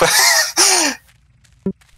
but